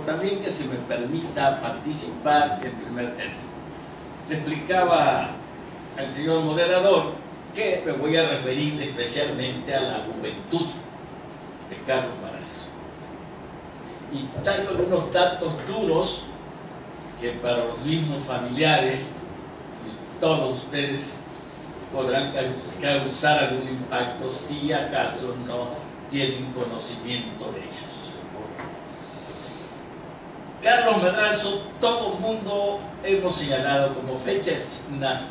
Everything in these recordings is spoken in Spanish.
también que se me permita participar en primer término. Le explicaba al señor moderador que me voy a referir especialmente a la juventud de Carlos Marazo. Y traigo algunos datos duros que para los mismos familiares y todos ustedes podrán causar algún impacto si acaso no tienen conocimiento de ellos. Carlos Madrazo, todo el mundo hemos señalado como fecha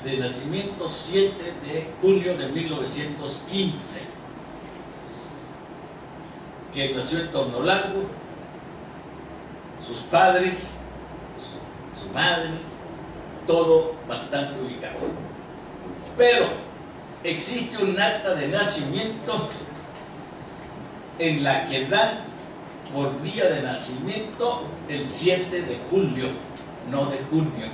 de nacimiento 7 de julio de 1915, que nació en Torno Largo, sus padres, su madre, todo bastante ubicado. Pero existe un acta de nacimiento en la que dan por día de nacimiento el 7 de julio, no de junio.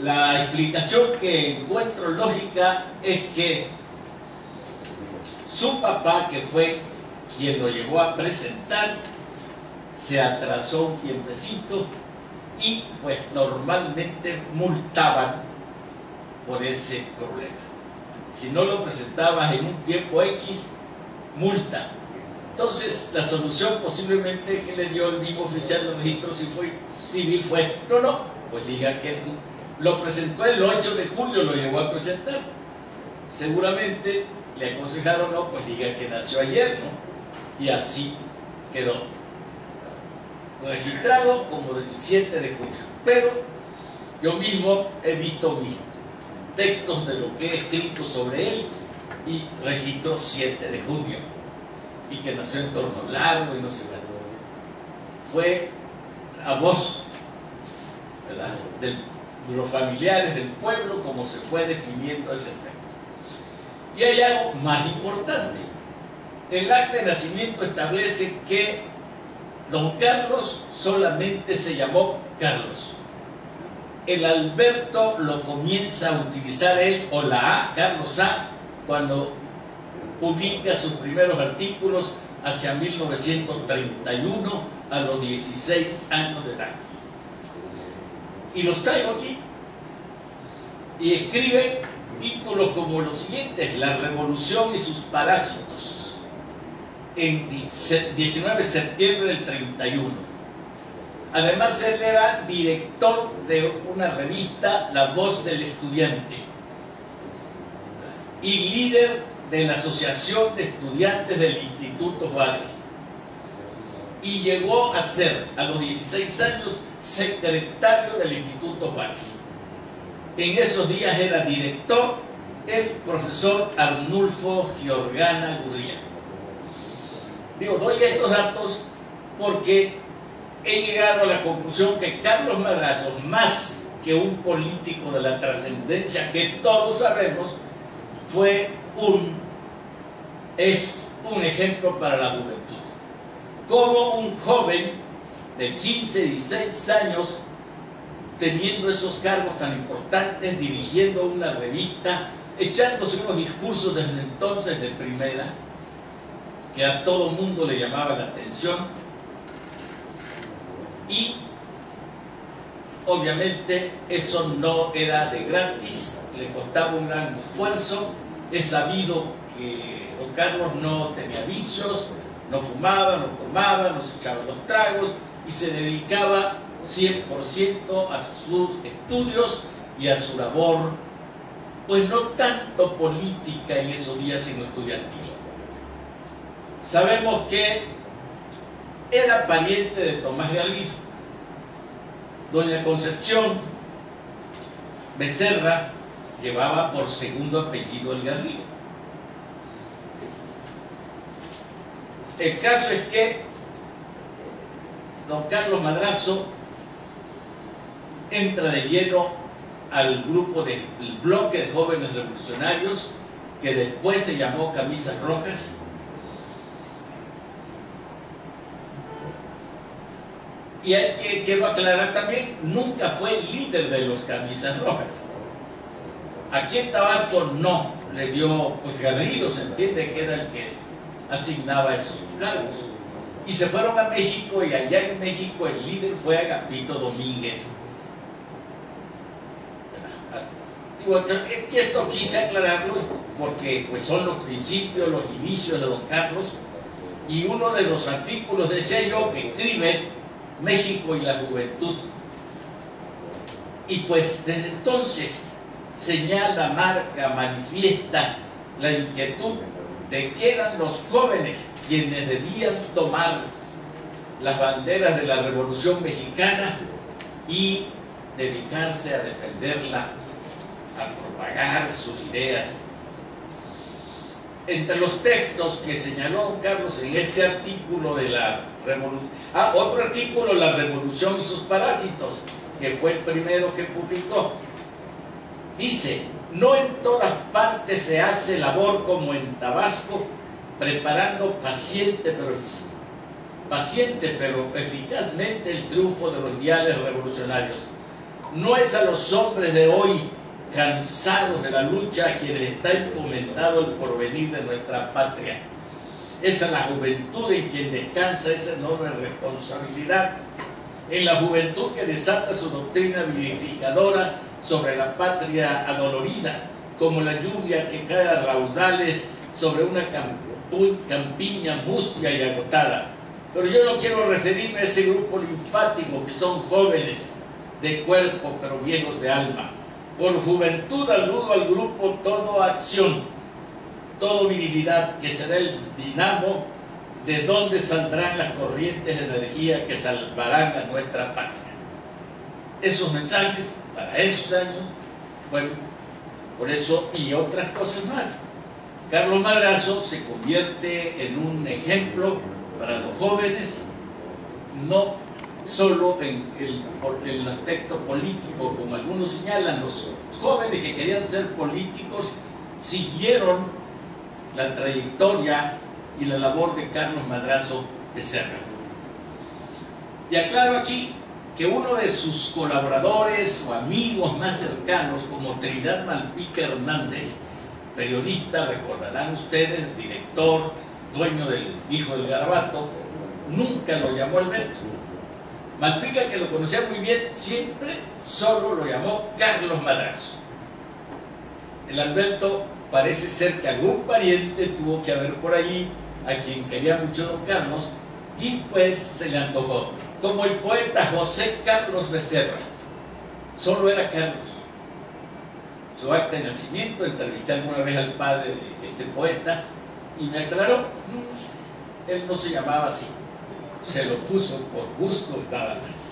La explicación que encuentro lógica es que su papá, que fue quien lo llevó a presentar, se atrasó un tiempecito y pues normalmente multaban por ese problema. Si no lo presentabas en un tiempo X, multa entonces, la solución posiblemente que le dio el mismo oficial de registro civil fue, no, no, pues diga que lo presentó el 8 de julio, lo llevó a presentar. Seguramente le aconsejaron, no, pues diga que nació ayer, ¿no? Y así quedó registrado como del 7 de julio. Pero yo mismo he visto mis textos de lo que he escrito sobre él y registro 7 de junio y que nació en torno largo y no sé qué. Fue a voz De, los familiares del pueblo como se fue definiendo ese aspecto. Y hay algo más importante. El acta de nacimiento establece que don Carlos solamente se llamó Carlos. El Alberto lo comienza a utilizar él, o la A, Carlos A, cuando publica sus primeros artículos hacia 1931 a los 16 años de edad. Y los traigo aquí. Y escribe títulos como los siguientes, La Revolución y sus Parásitos, en 19 de septiembre del 31. Además, él era director de una revista, La Voz del Estudiante, y líder de la Asociación de Estudiantes del Instituto Juárez y llegó a ser a los 16 años secretario del Instituto Juárez. En esos días era director el profesor Arnulfo Giorgana Gurría. Digo, doy estos datos porque he llegado a la conclusión que Carlos Madrazo, más que un político de la trascendencia que todos sabemos, fue un es un ejemplo para la juventud. Como un joven de 15, 16 años, teniendo esos cargos tan importantes, dirigiendo una revista, echándose unos discursos desde entonces de primera, que a todo mundo le llamaba la atención, y obviamente eso no era de gratis, le costaba un gran esfuerzo, es sabido que Carlos no tenía vicios, no fumaba, no tomaba, no se echaba los tragos y se dedicaba 100% a sus estudios y a su labor, pues no tanto política en esos días, sino estudiantil. Sabemos que era pariente de Tomás Garrido. Doña Concepción Becerra llevaba por segundo apellido el Garrido. El caso es que don Carlos Madrazo entra de lleno al grupo del bloque de jóvenes revolucionarios que después se llamó Camisas Rojas. Y hay que, quiero aclarar también, nunca fue líder de los Camisas Rojas. Aquí en Tabasco no le dio, pues Garrido se entiende que era el que asignaba esos cargos. Y se fueron a México y allá en México el líder fue Agapito Domínguez. Y esto quise aclararlo porque pues, son los principios, los inicios de don Carlos. Y uno de los artículos decía yo que escribe México y la juventud. Y pues desde entonces señala, marca, manifiesta la inquietud de que eran los jóvenes quienes debían tomar las banderas de la Revolución Mexicana y dedicarse a defenderla, a propagar sus ideas. Entre los textos que señaló Carlos en este artículo de la Revolución, ah, otro artículo, La Revolución y sus parásitos, que fue el primero que publicó, dice, no en todas partes se hace labor como en Tabasco, preparando paciente pero, paciente pero eficazmente el triunfo de los ideales revolucionarios. No es a los hombres de hoy cansados de la lucha a quienes está encomendado el porvenir de nuestra patria. Es a la juventud en quien descansa esa enorme responsabilidad. En la juventud que desata su doctrina vivificadora sobre la patria adolorida, como la lluvia que cae a raudales sobre una campiña mustia y agotada. Pero yo no quiero referirme a ese grupo linfático que son jóvenes de cuerpo pero viejos de alma. Por juventud aludo al grupo todo acción, todo virilidad, que será el dinamo de donde saldrán las corrientes de energía que salvarán a nuestra patria esos mensajes para esos años, bueno, por eso y otras cosas más. Carlos Madrazo se convierte en un ejemplo para los jóvenes, no solo en el, aspecto político, como algunos señalan, los jóvenes que querían ser políticos siguieron la trayectoria y la labor de Carlos Madrazo de Serra. Y aclaro aquí que uno de sus colaboradores o amigos más cercanos, como Trinidad Malpica Hernández, periodista, recordarán ustedes, director, dueño del Hijo del Garabato, nunca lo llamó Alberto. Malpica, que lo conocía muy bien, siempre solo lo llamó Carlos Madrazo. El Alberto parece ser que algún pariente tuvo que haber por allí a quien quería mucho don Carlos y pues se le antojó como el poeta José Carlos Becerra. Solo era Carlos. Su acta de nacimiento, entrevisté alguna vez al padre de este poeta y me aclaró, él no se llamaba así, se lo puso por gusto nada más.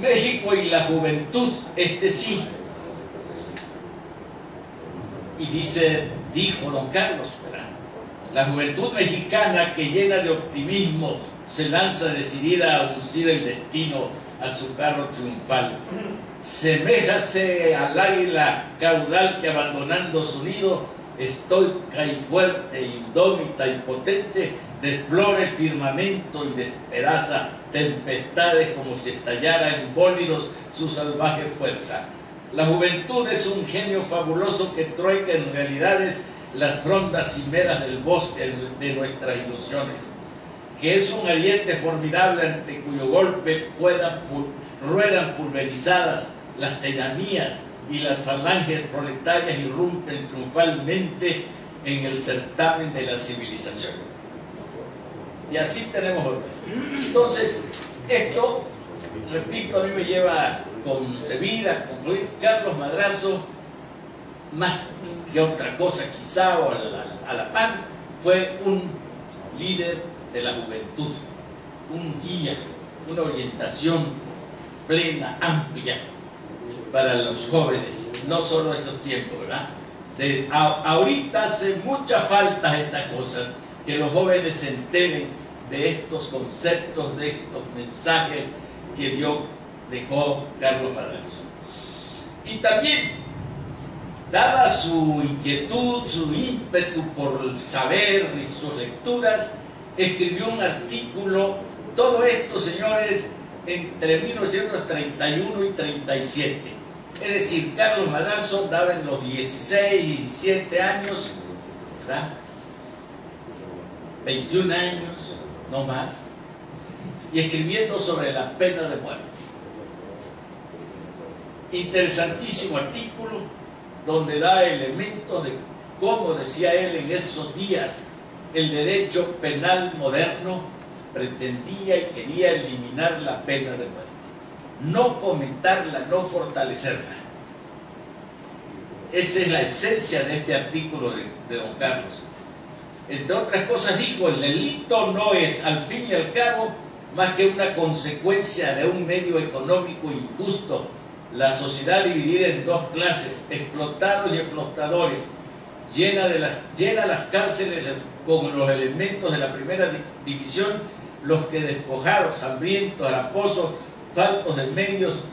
México y la juventud, este sí. Y dice, dijo don Carlos, la juventud mexicana que llena de optimismo se lanza decidida a uncir el destino a su carro triunfal. Seméjase al águila caudal que abandonando su nido, estoica y fuerte, indómita y potente, desflora el firmamento y despedaza tempestades como si estallara en bólidos su salvaje fuerza. La juventud es un genio fabuloso que trueca en realidades las frondas cimeras del bosque de nuestras ilusiones que es un ariete formidable ante cuyo golpe ruedan pulverizadas las tiranías y las falanges proletarias irrumpen triunfalmente en el certamen de la civilización. Y así tenemos otra. Entonces, esto, repito, a mí me lleva a concebir, a concluir, Carlos Madrazo, más que otra cosa quizá o a la, a par, fue un líder de la juventud, un guía, una orientación plena, amplia para los jóvenes, no solo esos tiempos, ¿verdad? ahorita hace mucha falta estas cosas, que los jóvenes se enteren de estos conceptos, de estos mensajes que Dios dejó Carlos Madrazo. Y también, dada su inquietud, su ímpetu por saber y sus lecturas, escribió un artículo, todo esto, señores, entre 1931 y 37. Es decir, Carlos Madrazo daba en los 16, 17 años, ¿verdad? 21 años, no más, y escribiendo sobre la pena de muerte. Interesantísimo artículo donde da elementos de cómo decía él en esos días el derecho penal moderno pretendía y quería eliminar la pena de muerte, no fomentarla, no fortalecerla. Esa es la esencia de este artículo de, de don Carlos. Entre otras cosas dijo, el delito no es al fin y al cabo más que una consecuencia de un medio económico injusto, la sociedad dividida en dos clases, explotados y explotadores, llena, de las, llena las cárceles con los elementos de la primera división, los que despojados, hambrientos, haraposos, faltos de medios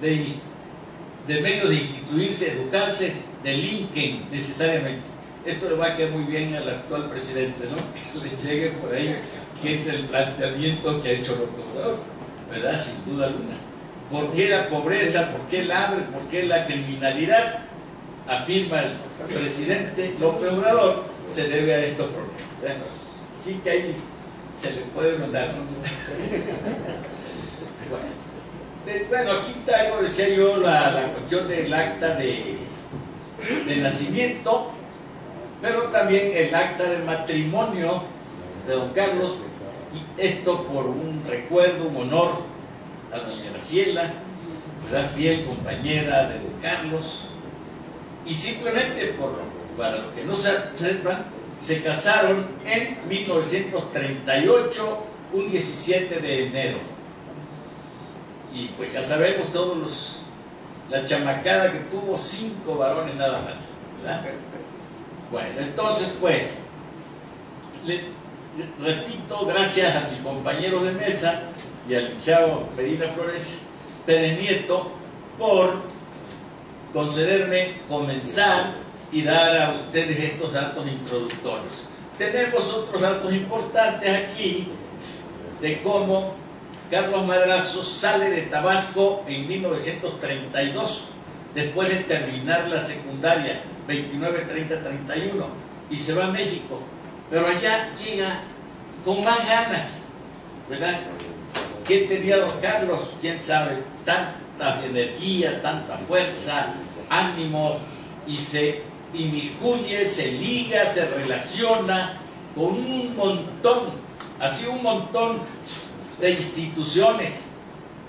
de, medios de instituirse, educarse, delinquen necesariamente. Esto le va a quedar muy bien al actual presidente, ¿no? Que le llegue por ahí, que es el planteamiento que ha hecho López Obrador, ¿verdad? Sin duda alguna. ¿Por qué la pobreza? ¿Por qué el hambre? ¿Por qué la criminalidad? Afirma el presidente López Obrador, se debe a estos problemas. Sí que ahí se le puede mandar. bueno, aquí traigo, decía yo, la, la cuestión del acta de, de nacimiento, pero también el acta de matrimonio de don Carlos, y esto por un recuerdo, un honor a doña Graciela, ¿verdad? fiel compañera de don Carlos, y simplemente por, para los que no sepan, se casaron en 1938, un 17 de enero. Y pues ya sabemos todos los, la chamacada que tuvo cinco varones nada más, ¿verdad? Bueno, entonces pues, le, repito, gracias a mis compañeros de mesa y al licenciado Medina Flores Pérez Nieto por concederme comenzar y dar a ustedes estos datos introductorios. Tenemos otros datos importantes aquí de cómo Carlos Madrazo sale de Tabasco en 1932, después de terminar la secundaria 29, 30, 31, y se va a México. Pero allá llega con más ganas, ¿verdad? ¿Quién tenía don Carlos? ¿Quién sabe? Tanta energía, tanta fuerza, ánimo, y se inmiscuye, se liga, se relaciona con un montón, así un montón de instituciones.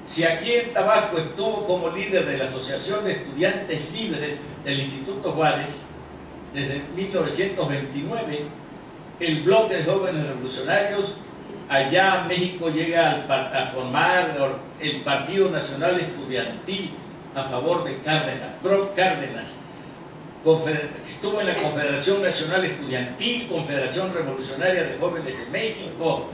Si aquí en Tabasco estuvo como líder de la Asociación de Estudiantes Libres del Instituto Juárez desde 1929, el bloque de jóvenes revolucionarios allá México llega a formar el Partido Nacional Estudiantil a favor de Cárdenas, pro Cárdenas. Estuvo en la Confederación Nacional Estudiantil, Confederación Revolucionaria de Jóvenes de México,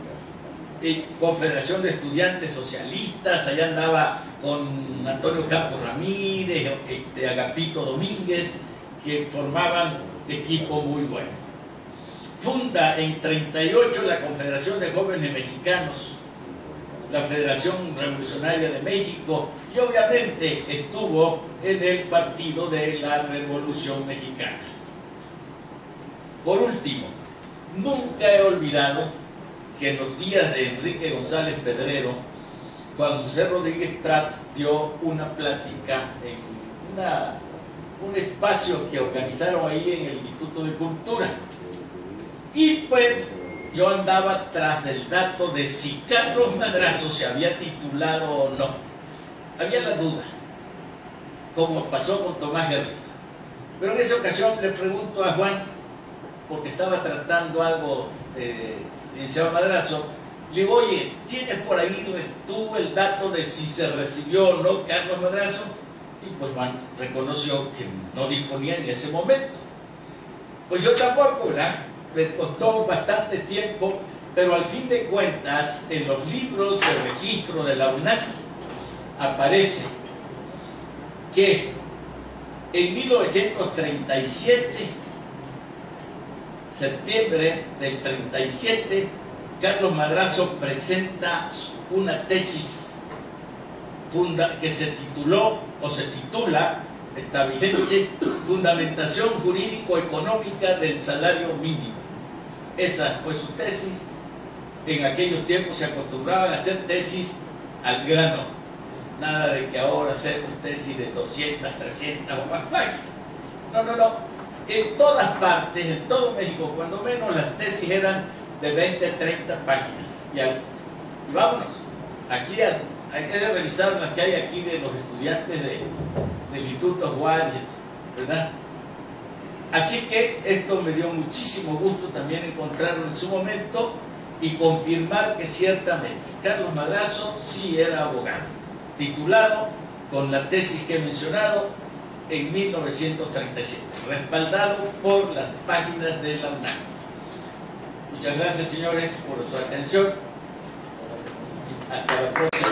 Confederación de Estudiantes Socialistas, allá andaba con Antonio Campos Ramírez, de Agapito Domínguez, que formaban equipo muy bueno. Funda en 38 la Confederación de Jóvenes Mexicanos, la Federación Revolucionaria de México y obviamente estuvo en el partido de la Revolución Mexicana. Por último, nunca he olvidado que en los días de Enrique González Pedrero, cuando José Rodríguez Prat dio una plática en un espacio que organizaron ahí en el Instituto de Cultura, y pues yo andaba tras el dato de si Carlos Madrazo se había titulado o no. Había la duda, como pasó con Tomás Guerrero. Pero en esa ocasión le pregunto a Juan, porque estaba tratando algo de licenciado Madrazo, le digo, oye, ¿tienes por ahí tú el dato de si se recibió o no Carlos Madrazo? Y pues Juan reconoció que no disponía en ese momento. Pues yo tampoco, ¿verdad? Me costó bastante tiempo, pero al fin de cuentas, en los libros de registro de la UNAM aparece que en 1937, septiembre del 37, Carlos Madrazo presenta una tesis que se tituló o se titula, está vigente, Fundamentación Jurídico-Económica del Salario Mínimo. Esa fue su tesis. En aquellos tiempos se acostumbraban a hacer tesis al grano. Nada de que ahora hacemos tesis de 200, 300 o más páginas. No, no, no. En todas partes, en todo México, cuando menos las tesis eran de 20, 30 páginas. Y, y vámonos. Aquí hay que revisar las que hay aquí de los estudiantes de, del Instituto Juárez, ¿verdad? Así que esto me dio muchísimo gusto también encontrarlo en su momento y confirmar que ciertamente Carlos Madrazo sí era abogado, titulado con la tesis que he mencionado en 1937, respaldado por las páginas de la UNAM. Muchas gracias señores por su atención. Hasta la próxima.